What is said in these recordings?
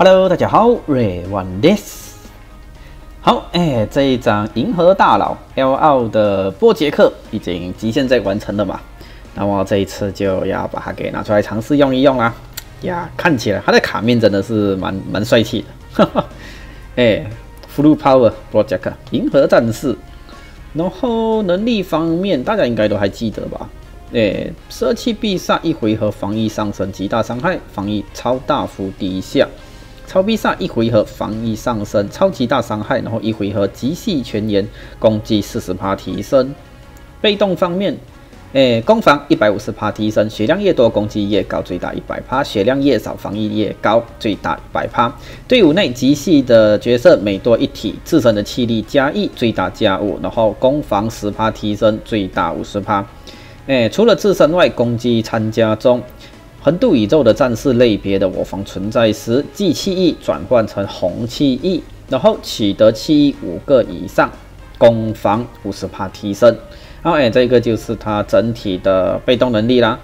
Hello，大家好，瑞万 this。好，哎，这一张银河大佬 L 二的波杰克已经极限在完成了嘛？那么这一次就要把它给拿出来尝试用一用啦。呀，看起来它的卡面真的是蛮蛮帅气的。哈哈，哎，Full Power 波杰克银河战士。然后能力方面，大家应该都还记得吧？哎，舍弃必杀一回合防御上升极大伤害，防御超大幅低下。超必杀一回合防御上升，超级大伤害，然后一回合极细全延，攻击四十趴提升。被动方面，诶，攻防一百五十帕提升，血量越多攻击越高，最大一百趴；血量越少防御越高，最大一百趴。队伍内极细的角色每多一体，自身的气力加一，最大加五，然后攻防十趴提升，最大五十趴。诶，除了自身外，攻击参加中。横渡宇宙的战士类别的我方存在时，即气翼转换成红气翼，然后取得气翼五个以上，攻防五十帕提升。然后哎，这个就是它整体的被动能力啦。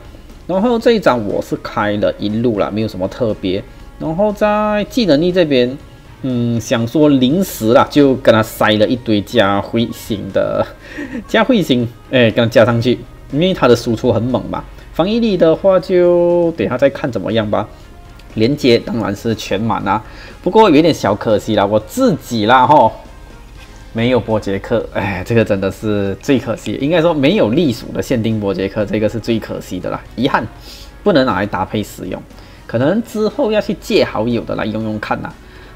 然后这一张我是开了一路啦，没有什么特别。然后在技能力这边，嗯，想说临时啦，就跟他塞了一堆 加彗星的加彗星，哎，跟他加上去，因为它的输出很猛嘛。防御力的话，就等下再看怎么样吧。连接当然是全满啦，不过有点小可惜啦，我自己啦哈，没有波杰克，哎，这个真的是最可惜。应该说没有隶属的限定波杰克，这个是最可惜的啦，遗憾不能拿来搭配使用，可能之后要去借好友的来用用看呐。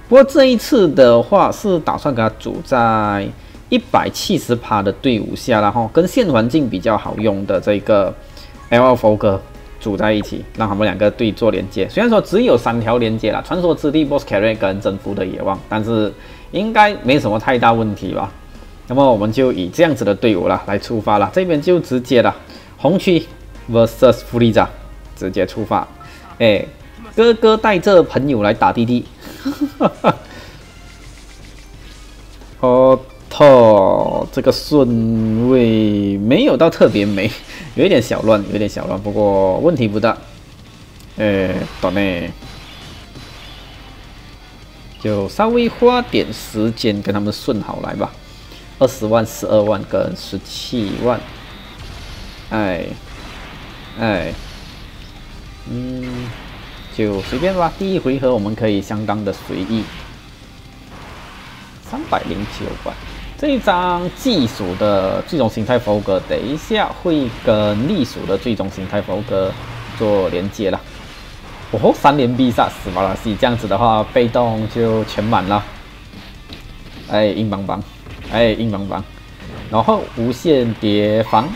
不过这一次的话，是打算给他组在一百七十趴的队伍下，然后跟现环境比较好用的这个。L 福哥组在一起，让他们两个对做连接。虽然说只有三条连接了，传说之地 Boss Carry 跟征服的野望，但是应该没什么太大问题吧。那么我们就以这样子的队伍了来出发了，这边就直接了，红区 vs 弗利扎，直接出发。哎，哥哥带着朋友来打弟弟，哦。哦，这个顺位没有到特别美，有一点小乱，有点小乱，不过问题不大。呃，短内就稍微花点时间跟他们顺好来吧。二十万、十二万跟十七万，哎，哎，嗯，就随便吧。第一回合我们可以相当的随意，三百零九万。这一张技术的最终形态佛格，等一下会跟隶属的最终形态佛格做连接了。哦，三连必杀死巴拉西，这样子的话，被动就全满了。哎，硬邦邦，哎，硬邦邦，然后无限叠防，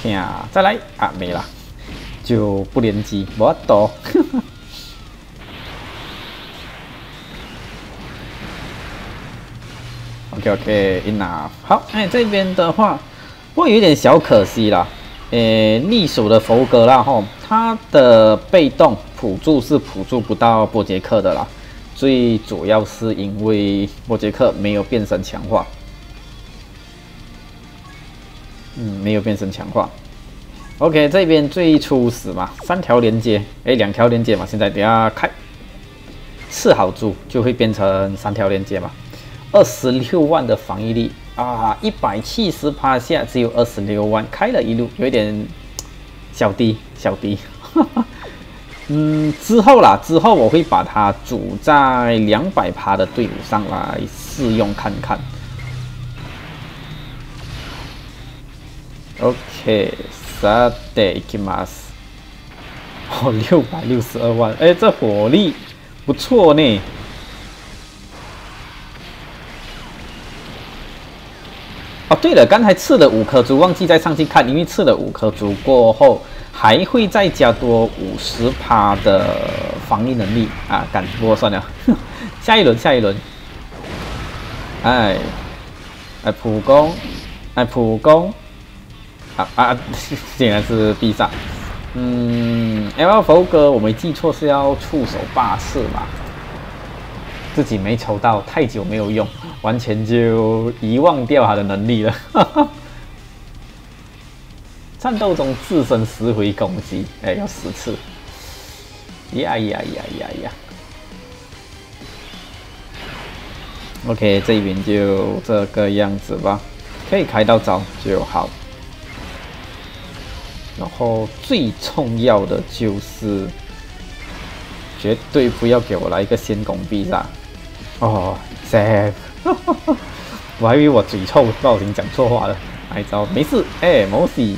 天啊，再来啊，没了，就不连击，我懂。OK，OK，enough。好，哎，这边的话，不过有点小可惜啦。诶，隶属的佛格啦，吼，它的被动辅助是辅助不到波杰克的啦。最主要是因为波杰克没有变身强化。嗯，没有变身强化。OK，这边最初始嘛，三条连接，哎，两条连接嘛，现在等下开，四好猪就会变成三条连接嘛。二十六万的防御力啊，一百七十趴下只有二十六万，开了一路有一点小低小低。嗯，之后啦，之后我会把它组在两百趴的队伍上来试用看看。OK，Saturday Kimas，哦，六百六十二万，哎，这火力不错呢。对了，刚才吃了五颗珠，忘记再上去看，因为吃了五颗珠过后，还会再加多五十趴的防御能力啊！敢不过算了，下一轮，下一轮，哎，哎，普攻，哎，普攻，啊啊，竟然是必杀，嗯，L 佛哥，我没记错是要触手霸刺吧？自己没抽到，太久没有用，完全就遗忘掉他的能力了。哈 哈战斗中自身十回攻击，哎，要十次。呀呀呀呀呀！OK，这边就这个样子吧，可以开到招就好。然后最重要的就是，绝对不要给我来一个先攻必杀。哦，save，我还以为我嘴臭，不小心讲错话了。来招，没事，哎，没事。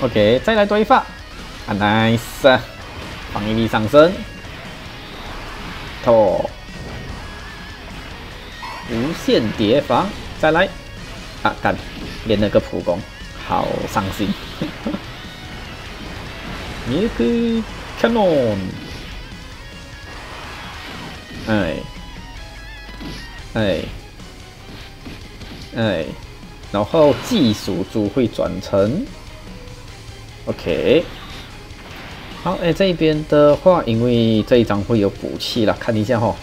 OK，再来多一发，nice，防御力上升，拖。无限叠防，再来啊！干，连了个普攻，好伤心。你可以 canon，哎，哎，哎，然后技术珠会转成 OK。好，哎，这边的话，因为这一张会有补气了，看一下哈。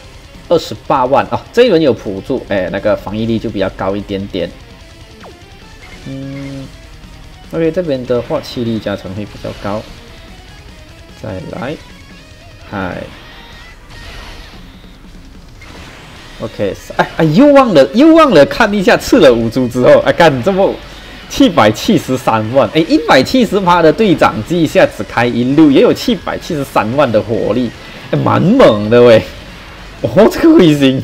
二十八万哦，这一轮有辅助，哎，那个防御力就比较高一点点。嗯，OK，这边的话气力加成会比较高。再来，嗨，OK，哎哎，又忘了又忘了看一下吃了五株之后，哎，看这么七百七十三万，哎，一百七十八的队长机一下子开一路，也有七百七十三万的火力，哎，蛮猛的喂。哦，这个彗星，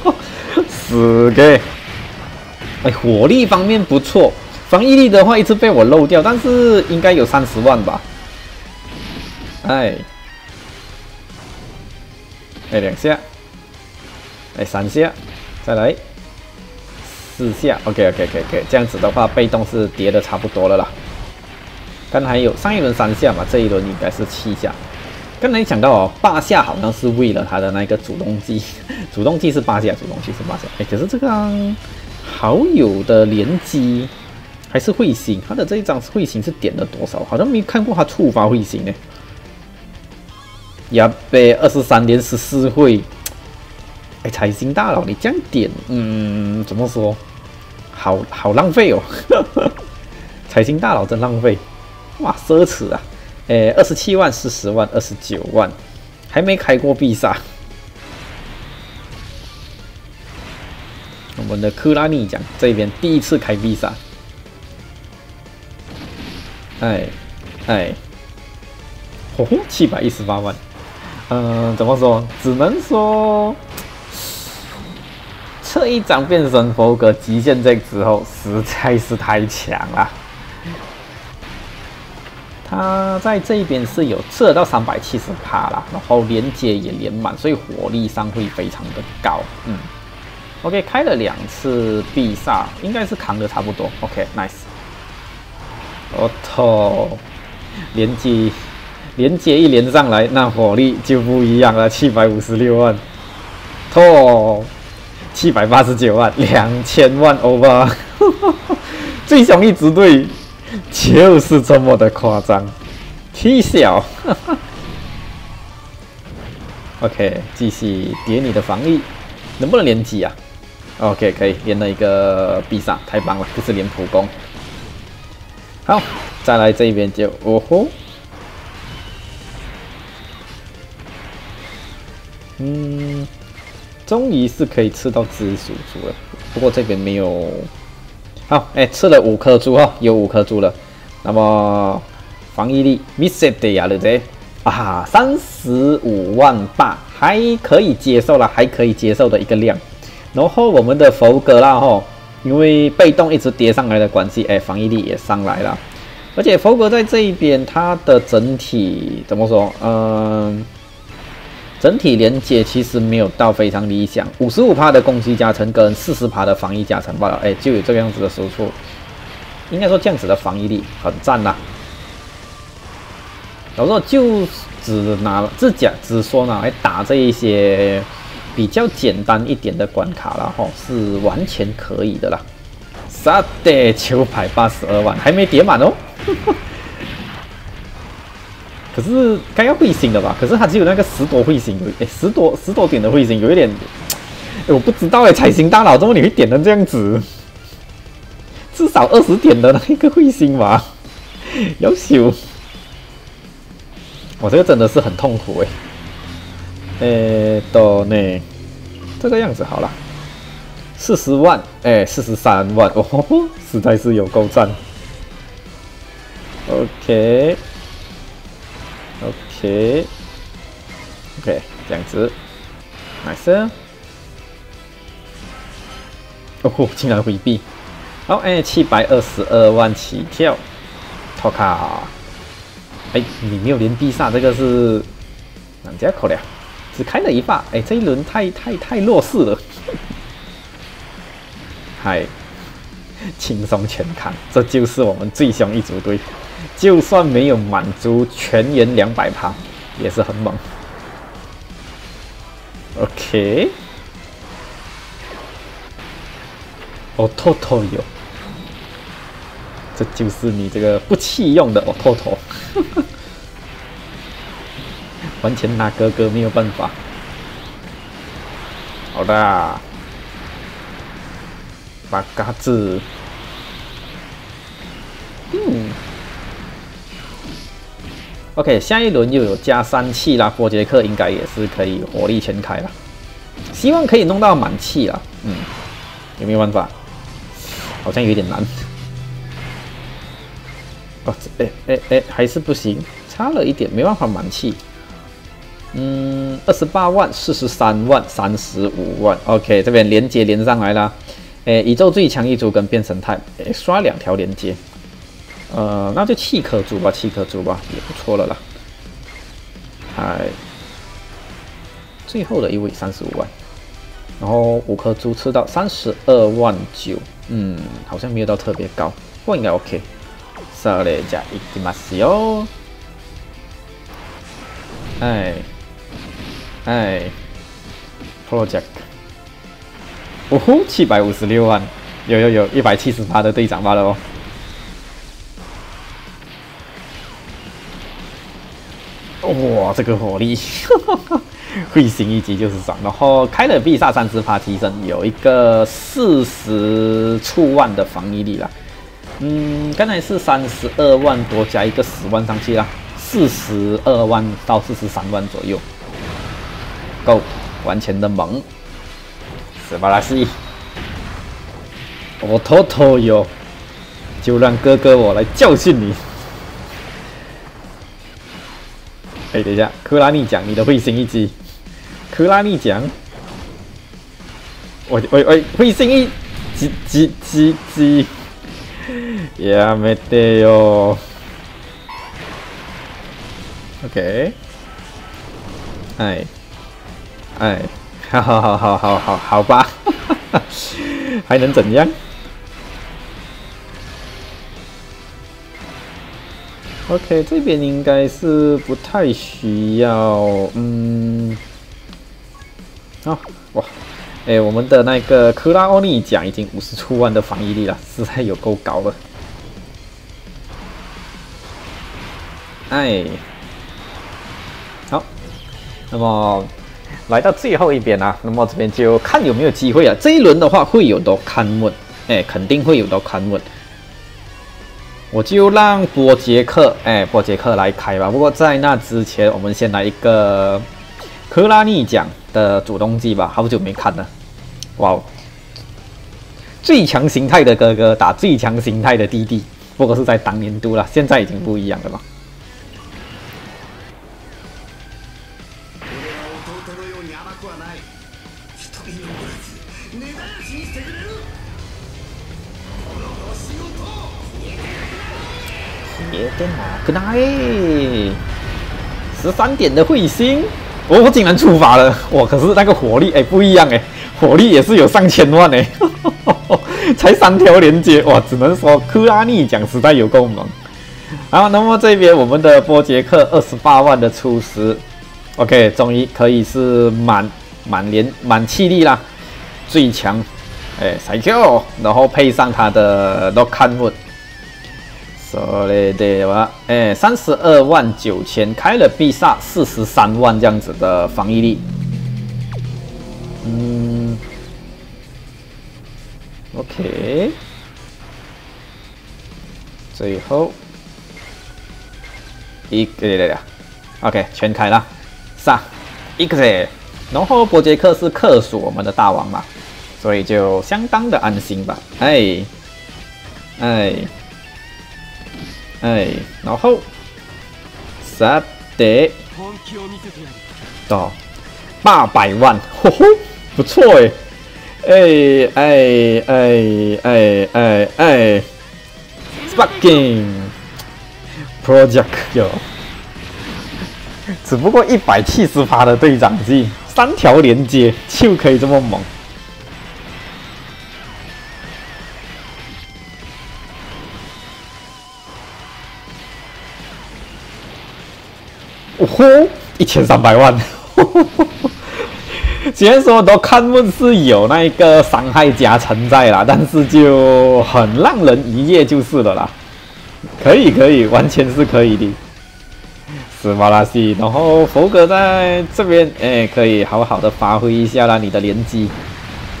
死给！哎，火力方面不错，防御力的话一直被我漏掉，但是应该有三十万吧？哎，哎，两下，哎，三下，再来四下，OK，OK，OK，OK，这样子的话，被动是叠的差不多了啦。刚才有上一轮三下嘛，这一轮应该是七下。刚才讲到哦，八下好像是为了他的那个主动技，主动技是八下，主动技是八下。哎，可是这个好友的连击还是彗星，他的这一张彗星是点了多少？好像没看过他触发彗星呢。呀，被二十三连十四会，哎，财星大佬，你这样点，嗯，怎么说？好好浪费哦，财星大佬真浪费，哇，奢侈啊！哎，二十七万、四十万、二十九万，还没开过必杀。我们的克拉尼奖这边第一次开必杀，哎哎，哦，七百一十八万。嗯，怎么说？只能说这一张变身佛格极限这之后，实在是太强了。它在这一边是有测到三百七十卡啦，然后连接也连满，所以火力上会非常的高。嗯，OK，开了两次必杀，应该是扛的差不多。OK，nice。我操，连接连接一连上来，那火力就不一样了，七百五十六万，错，七百八十九万，两千万欧巴，最凶一支队。就是这么的夸张，气小。OK，继续叠你的防御，能不能连击啊？OK，可以连了一个必杀，太棒了，不是连普攻。好，再来这边就哦吼，嗯，终于是可以吃到紫薯猪了，不过这边没有。好，哎，吃了五颗猪哈，有五颗猪了。那么防御力，miss it 呀，对不对？啊，三十五万八，还可以接受了，还可以接受的一个量。然后我们的佛格啦，哈，因为被动一直叠上来的关系，哎，防御力也上来了。而且佛格在这一边，它的整体怎么说？嗯。整体连接其实没有到非常理想，五十五帕的攻击加成跟四十帕的防御加成罢了，哎，就有这个样子的输出，应该说这样子的防御力很赞呐。然后就只拿只讲只说拿来打这一些比较简单一点的关卡了吼，是完全可以的啦。杀的九百八十二万还没叠满哦。可是该要彗星的吧？可是它只有那个十多彗星，哎，十多十多点的彗星，有一点，哎，我不知道哎，彩星大佬怎么你会点成这样子？至少二十点的那一个彗星吧，要修。我这个真的是很痛苦哎。诶，多呢，这个样子好了，四十万，哎，四十三万，哦，实在是有够赞。OK OK，OK，这样子，nice。哦，竟然回避。好，哎，七百二十二万起跳，托卡。哎，你没有连必杀，这个是人家可怜，只开了一把。哎，这一轮太太太弱势了。嗨，轻松全砍，这就是我们最凶一组队。就算没有满足全员两百趴，也是很猛。OK，哦，偷偷有，这就是你这个不弃用的哦，透透，完全拿哥哥没有办法。好的，把嘎子，OK，下一轮又有加三气啦，波杰克应该也是可以火力全开了，希望可以弄到满气了。嗯，有没有办法？好像有点难。哦，哎哎哎，还是不行，差了一点，没办法满气。嗯，二十八万、四十三万、三十五万。OK，这边连接连上来了。哎，宇宙最强一族跟变神态，哎，刷两条连接。呃，那就七颗珠吧，七颗珠吧，也不错了啦。嗨，最后的一位三十五万，然后五颗珠吃到三十二万九，嗯，好像没有到特别高，不过应该 OK。萨雷加伊蒂马西哟，哎，哎，Project，呜呼，七百五十六万，有有有，一百七十八的队长罢了哦。哇，这个火力，会心一击就是爽。然后开了必杀三十发提升，有一个四十处万的防御力了。嗯，刚才是三十二万多加一个十万上去了，四十二万到四十三万左右，够，完全的猛，斯巴拉西，我偷偷有，就让哥哥我来教训你。哎，等一下，克拉尼奖你的会心一击，克拉尼奖，喂喂喂，会心一击击击击，呀没得哟，OK，哎哎，好好好好好好好吧，还能怎样？？OK，这边应该是不太需要，嗯，好哇，哎，我们的那个克拉奥尼奖已经五十出万的防御力了，实在有够高了。哎，好，那么来到最后一边啊，那么这边就看有没有机会啊。这一轮的话会有多看稳，哎，肯定会有多看稳。我就让波杰克，哎，波杰克来开吧。不过在那之前，我们先来一个克拉尼奖的主动技吧。好久没看了，哇哦！最强形态的哥哥打最强形态的弟弟，不过是在当年度了，现在已经不一样了吧。别电脑，可奈，十三点的彗星，我我竟然出发了！哇，可是那个火力哎不一样哎，火力也是有上千万哎，才三条连接。哇，只能说克拉尼讲实在有够猛。然后，那么这边我们的波杰克二十八万的初始，OK，终于可以是满满连满气力啦，最强哎，塞 Q，然后配上他的 Lockwood。说嘞对吧？哎，三十二万九千，开了必杀四十三万这样子的防御力。嗯，OK，最后一个，OK，全开了，杀，一个，然后伯杰克是克属我们的大王嘛，所以就相当的安心吧。哎，哎，哎，然后啥的到八百万，吼吼，不错哎，哎哎哎哎哎哎，fucking project 哟。只不过一百七十发的队长机，三条连接就可以这么猛。哦吼，一千三百万！虽然说都看不是有那一个伤害加成在啦，但是就很让人一夜就是了啦。可以，可以，完全是可以的。斯巴拉西，然后佛哥在这边，哎，可以好好的发挥一下啦，你的连击，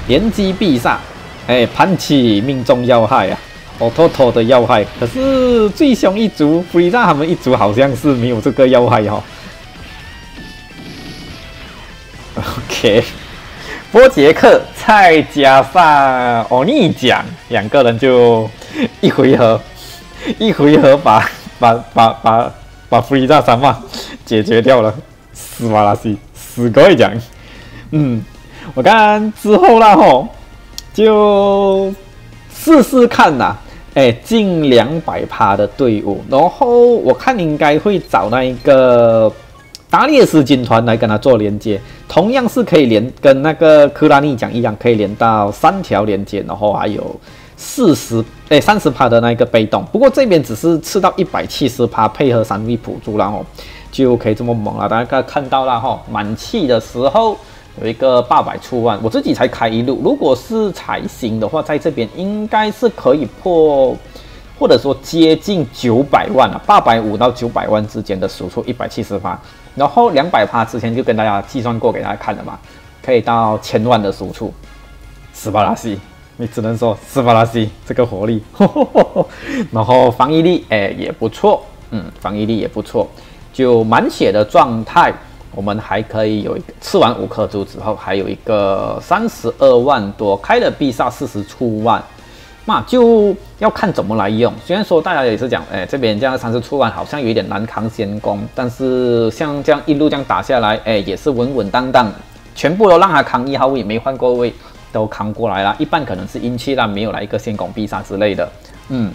连击必杀，哎，盘起命中要害啊，哦，妥妥的要害。可是最凶一族弗利萨他们一族好像是没有这个要害哈。OK，波杰克再加上欧尼奖，两个人就一回合，一回合把把把 把。把弗利萨三嘛解决掉了，斯巴拉西死狗一讲，嗯，我看之后啦吼，就试试看呐，哎，近两百趴的队伍，然后我看应该会找那一个达列斯军团来跟他做连接，同样是可以连跟那个克拉尼讲一样，可以连到三条连接，然后还有。四十哎，三十帕的那个被动，不过这边只是吃到一百七十帕，配合三 V 辅助，然后就可以这么猛了。大家看到了哈，满气的时候有一个八百出万，我自己才开一路。如果是彩星的话，在这边应该是可以破，或者说接近九百万了，八百五到九百万之间的输出一百七十帕，然后两百帕之前就跟大家计算过给大家看了嘛，可以到千万的输出，斯巴拉西。你只能说斯巴拉西这个活力，然后防御力哎也不错，嗯，防御力也不错，就满血的状态，我们还可以有一个吃完五颗珠之后，还有一个三十二万多开了必杀四十出万，那就要看怎么来用。虽然说大家也是讲，哎，这边这样三十出完好像有一点难扛先攻，但是像这样一路这样打下来，哎，也是稳稳当当，全部都让他扛一号位，没换过位。都扛过来了，一半可能是运气啦，没有来一个先攻必杀之类的。嗯，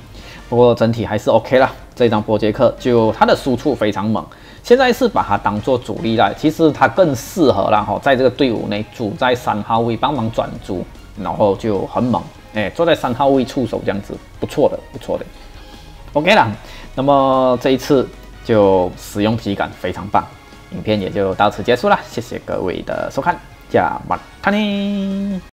不过整体还是 OK 啦。这张波杰克就他的输出非常猛，现在是把它当做主力了。其实他更适合然后在这个队伍内主在三号位帮忙转租，然后就很猛，哎，坐在三号位触手这样子，不错的，不错的。OK 啦，那么这一次就使用体感非常棒，影片也就到此结束了，谢谢各位的收看，加马看你。